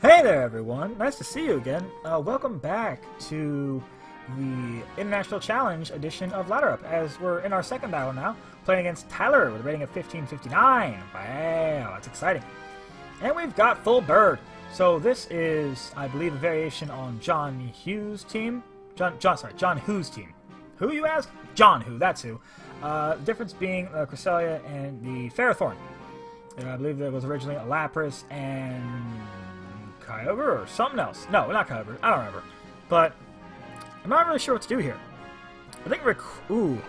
Hey there, everyone. Nice to see you again. Uh, welcome back to the International Challenge edition of Ladder Up, as we're in our second battle now, playing against Tyler with a rating of 1559. Wow, that's exciting. And we've got Full Bird. So this is, I believe, a variation on John Hughes' team. John, John, sorry, John Who's team. Who, you ask? John Who, that's who. Uh, the difference being uh, Cresselia and the Ferrothorn. Uh, I believe there was originally a Lapras and Kyogre or something else. No, not Kyogre. I don't remember. But I'm not really sure what to do here. I think Rick. Ooh,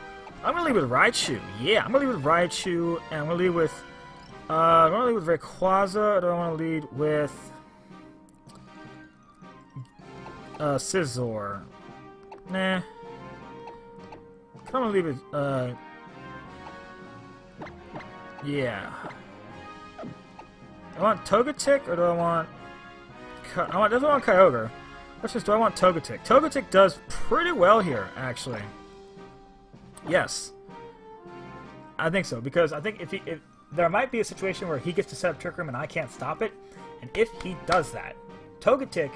I'm gonna leave with Raichu. Yeah, I'm gonna leave with Raichu, and I'm gonna leave with. Uh, I'm gonna leave with Rayquaza. I want to lead with? Uh, Scizor. Nah. I'm gonna leave it. Uh. Yeah. I want Togetic, or do I want... I want, definitely want Kyogre. Let's just, do I want Togetic? Togetic does pretty well here, actually. Yes. I think so, because I think if, he, if there might be a situation where he gets to set up Trick Room and I can't stop it, and if he does that, Togetic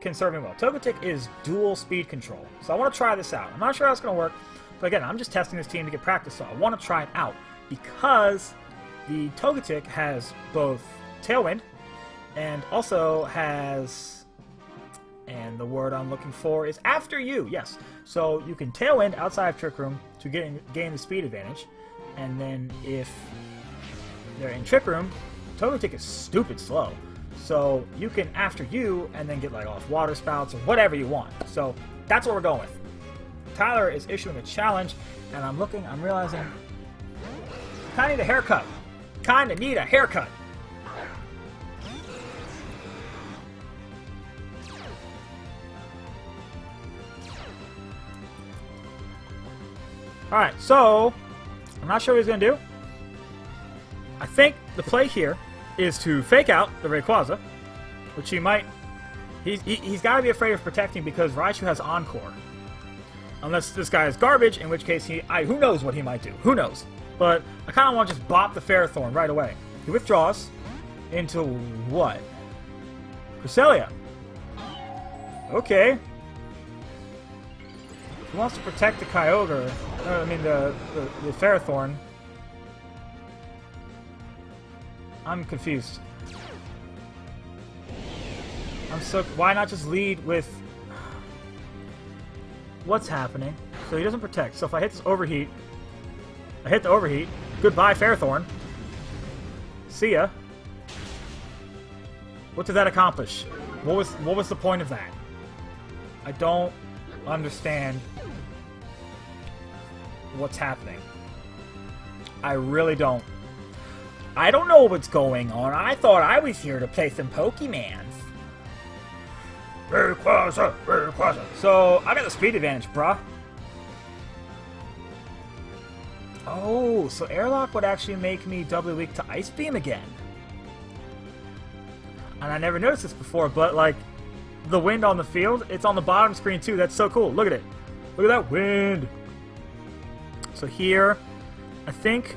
can serve me well. Togetic is dual speed control, so I want to try this out. I'm not sure how it's going to work, but again, I'm just testing this team to get practice, so I want to try it out, because the Togetic has both Tailwind, and also has, and the word I'm looking for is After You, yes. So you can Tailwind outside of Trick Room to get, gain the speed advantage, and then if they're in Trick Room, Togetic is stupid slow. So you can After You and then get like off Water Spouts or whatever you want. So that's what we're going with. Tyler is issuing a challenge, and I'm looking, I'm realizing, of need a haircut. Kind of need a haircut. Alright, so, I'm not sure what he's going to do. I think the play here is to fake out the Rayquaza, which he might... He's, he, he's got to be afraid of protecting because Raichu has Encore. Unless this guy is garbage, in which case he... I, who knows what he might do. Who knows? But I kind of want to just bop the Ferrothorn right away. He withdraws into what? Cresselia. Okay. He wants to protect the Kyogre. Uh, I mean, the, the, the Ferrothorn. I'm confused. I'm so... Why not just lead with... What's happening? So he doesn't protect. So if I hit this overheat... I hit the overheat. Goodbye, Ferrothorn. See ya. What did that accomplish? What was what was the point of that? I don't understand what's happening. I really don't. I don't know what's going on. I thought I was here to play some Pokemans. Rayquaza, Rayquaza. So, I got the speed advantage, bruh. Oh, so Airlock would actually make me doubly weak to Ice Beam again. And I never noticed this before, but like, the wind on the field, it's on the bottom screen too. That's so cool. Look at it. Look at that wind. So here, I think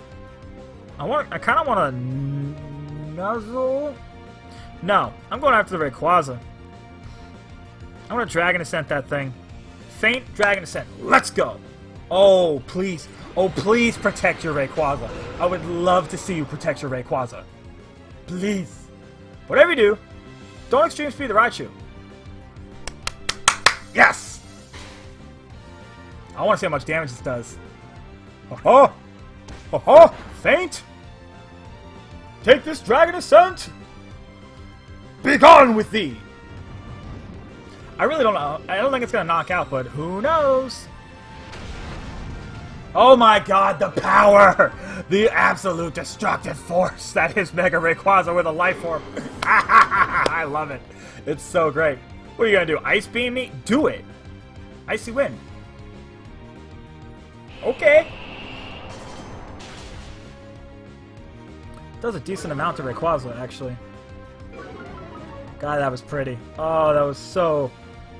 I want. I kind of want to nuzzle. No, I'm going after the Rayquaza. I want to Dragon Ascent that thing. Faint Dragon Ascent. Let's go. Oh, please. Oh, please protect your Rayquaza. I would love to see you protect your Rayquaza. Please. Whatever you do, don't extreme speed the Raichu. Yes! I want to see how much damage this does. Ho! ho! Faint! Take this Dragon Ascent! Begone with thee! I really don't know. I don't think it's to knock out, but who knows? Oh my god, the power! The absolute destructive force that is Mega Rayquaza with a Life Orb. I love it. It's so great. What are you gonna do? Ice beam me? Do it! Icy wind. Okay. Does a decent amount to Rayquaza, actually. God, that was pretty. Oh, that was so...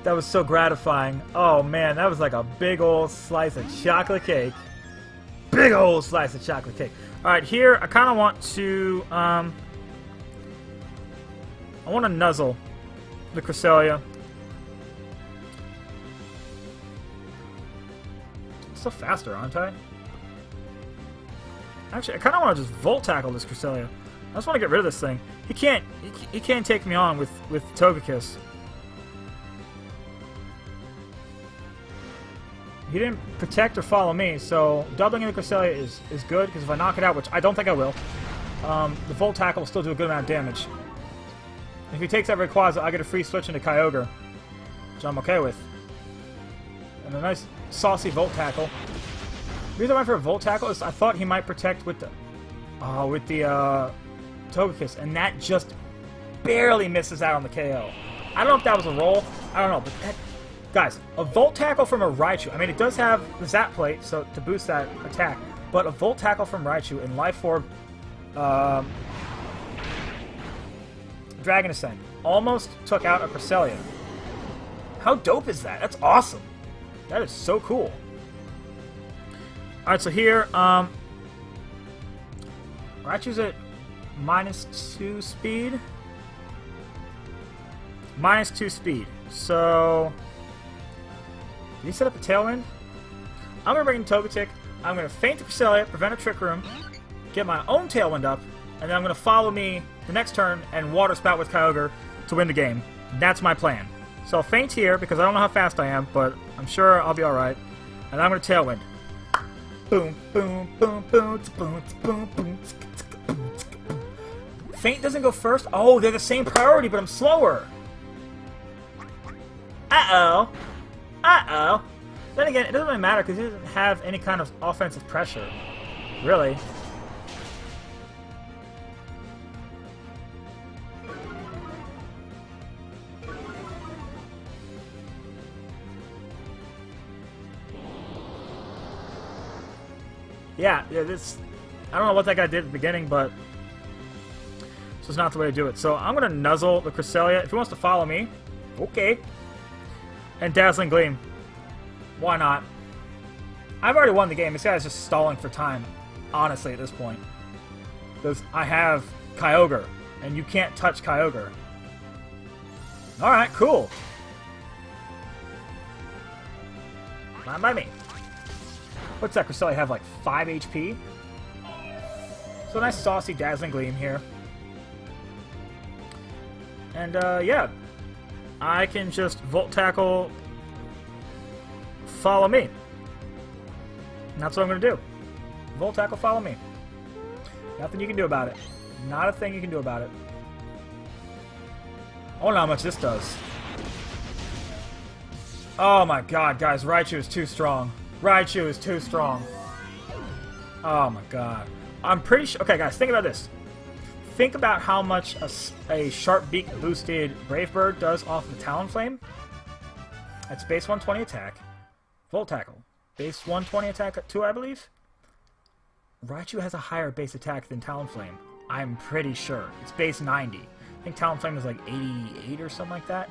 That was so gratifying. Oh, man, that was like a big old slice of chocolate cake. Big old slice of chocolate cake. Alright, here, I kind of want to... Um, I want to nuzzle. the Cresselia. Still faster, aren't I? Actually, I kind of want to just Volt Tackle this Cresselia. I just want to get rid of this thing. He can't, he, he can't take me on with, with Togekiss. He didn't protect or follow me, so doubling the Cresselia is, is good, because if I knock it out, which I don't think I will, um, the Volt Tackle will still do a good amount of damage. If he takes out Rayquaza, I get a free switch into Kyogre, which I'm okay with. And a nice saucy Volt Tackle. The reason went for a Volt Tackle is I thought he might protect with the uh, with the uh, Togekiss, and that just barely misses out on the KO. I don't know if that was a roll. I don't know, but that Guys, a Volt Tackle from a Raichu. I mean, it does have the Zap Plate, so to boost that attack. But a Volt Tackle from Raichu in Life Orb um, Dragon Ascent almost took out a Cresselia. How dope is that? That's awesome. That is so cool. Alright, so here, um, Raichu's at minus 2 speed. Minus 2 speed. So, did he set up a Tailwind? I'm to bring in Togetic. I'm to feint the Cresselia, prevent a Trick Room, get my own Tailwind up, and then I'm to follow me the next turn and Water Spout with Kyogre to win the game. That's my plan. So I'll feint here because I don't know how fast I am, but I'm sure I'll be alright. And I'm to Tailwind. Boom, boom, boom, boom, boom, boom, boom. Feint doesn't go first. Oh, they're the same priority, but I'm slower. Uh-oh. Uh-oh. Then again, it doesn't really matter because he doesn't have any kind of offensive pressure. Really. Yeah, yeah, this... I don't know what that guy did at the beginning, but... This is not the way to do it. So I'm going to nuzzle the Cresselia. If he wants to follow me, okay. And Dazzling Gleam. Why not? I've already won the game. This guy's just stalling for time, honestly, at this point. Because I have Kyogre, and you can't touch Kyogre. Alright, cool. Fine by me. What's that Cresselia have, like 5 HP? So nice saucy Dazzling Gleam here. And, uh, yeah, I can just Volt Tackle, follow me. And that's what I'm going to do. Volt Tackle, follow me. Nothing you can do about it. Not a thing you can do about it. I wonder how much this does. Oh my god, guys, Raichu is too strong. Raichu is too strong. Oh my god. I'm pretty sure... Okay, guys, think about this think about how much a, a Sharp Beak boosted Brave Bird does off of Talonflame. That's base 120 attack. Volt Tackle. Base 120 attack at 2, I believe. Raichu has a higher base attack than Talonflame. I'm pretty sure. It's base 90. I think Talonflame is like 88 or something like that.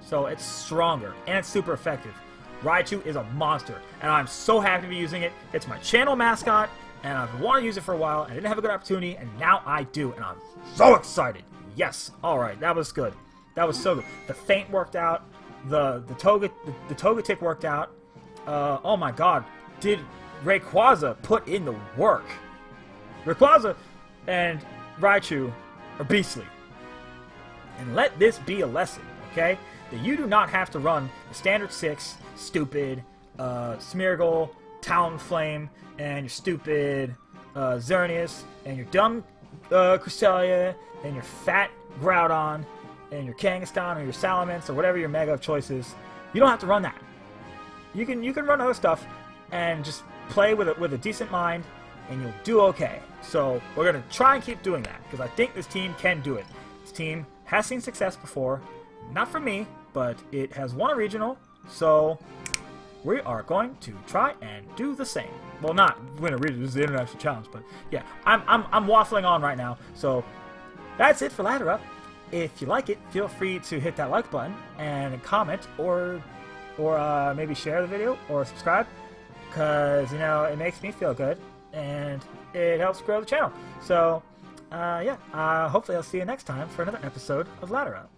So it's stronger, and it's super effective. Raichu is a monster, and I'm so happy to be using it. It's my channel mascot, and I've wanted to use it for a while, and I didn't have a good opportunity, and now I do, and I'm so excited. Yes, all right, that was good. That was so good. The feint worked out. The the toga the, the tick worked out. Uh, oh my God, did Rayquaza put in the work? Rayquaza and Raichu are beastly. And let this be a lesson, okay? That you do not have to run the standard six, stupid, uh, Smeargle, Talonflame, and your stupid uh, Xerneas, and your dumb uh, Cresselia, and your fat Groudon, and your Kangaskhan, or your Salamence, or whatever your Mega of choice is. You don't have to run that. You can you can run other stuff and just play with it with a decent mind, and you'll do okay. So we're gonna try and keep doing that because I think this team can do it. This team has seen success before, not from me, but it has won a regional. So we are going to try and do the same. Well, not win a region, this is the international challenge, but yeah, I'm, I'm, I'm waffling on right now. So that's it for Ladder Up. If you like it, feel free to hit that like button and comment or or uh, maybe share the video or subscribe because, you know, it makes me feel good and it helps grow the channel. So, uh, yeah, uh, hopefully I'll see you next time for another episode of Ladder Up.